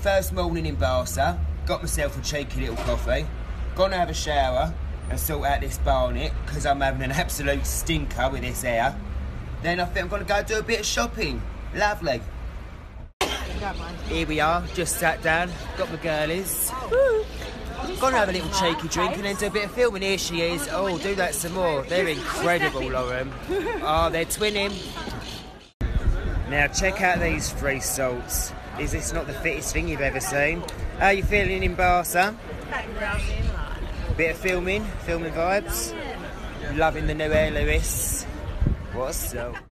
first morning in Barca, got myself a cheeky little coffee, gonna have a shower and sort out this barnet because I'm having an absolute stinker with this hair. Then I think I'm gonna go do a bit of shopping. Lovely. Here we are, just sat down, got my girlies. Gonna have a little cheeky drink and then do a bit of filming. Here she is. Oh, do that some more. They're incredible, Lauren. Oh, they're twinning. Now check out these free salts. Is this not the fittest thing you've ever seen? How you feeling in Barca? Bit of filming, filming vibes. Loving the new Air Lewis. What's up?